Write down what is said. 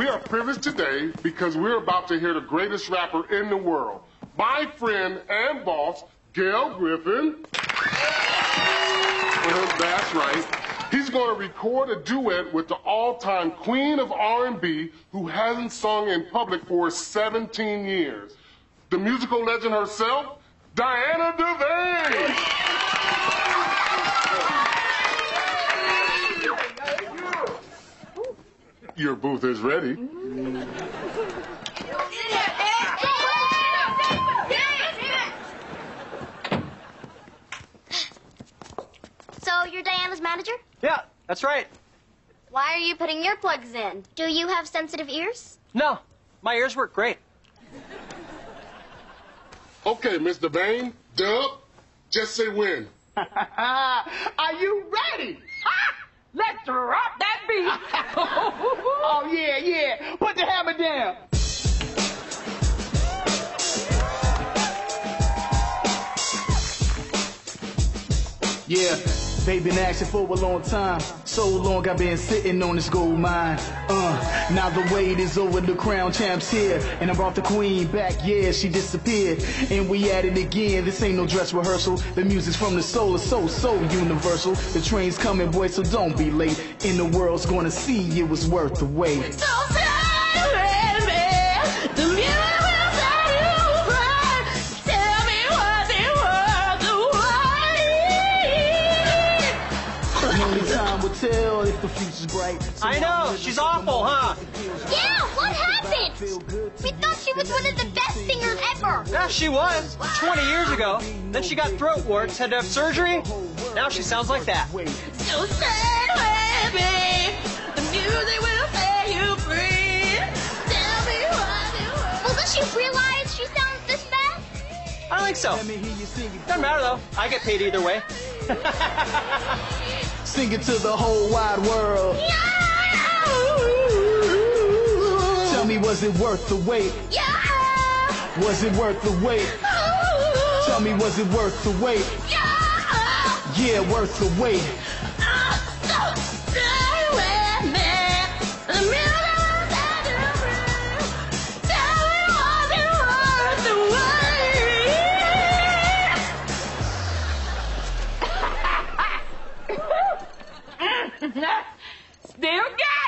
We are privileged today because we're about to hear the greatest rapper in the world, my friend and boss, Gail Griffin. Well, that's right. He's going to record a duet with the all-time queen of R&B who hasn't sung in public for 17 years. The musical legend herself, Diana DeVane. Your booth is ready. So you're Diana's manager? Yeah, that's right. Why are you putting your plugs in? Do you have sensitive ears? No, my ears work great. Okay, Mr. Bain, Dub, just say when. Are you ready? Ha! Let's drop that beat. Oh, yeah, yeah. Put the hammer down. Yeah, they been asking for a long time. So long I've been sitting on this gold mine. Uh, now the wait is over, the crown champ's here. And I brought the queen back, yeah, she disappeared. And we at it again, this ain't no dress rehearsal. The music's from the soul is so, so universal. The train's coming, boy, so don't be late. And the world's gonna see it was worth the wait. Time if the future's bright. So I know, she's awful, huh? Yeah, what happened? We thought she was one of the best singers ever. Yeah, she was 20 years ago. Then she got throat warts, had to have surgery. Now she sounds like that. So sad, baby. The music will set you free. Tell me what. Well, does she realize she sounds this bad? I don't think so. Let me hear you sing it. Doesn't matter though. I get paid either way. Sing it to the whole wide world. Yeah. Tell me, was it worth the wait? Yeah. Was it worth the wait? Tell me, was it worth the wait? Yeah. Yeah, worth the wait. Uh, Still got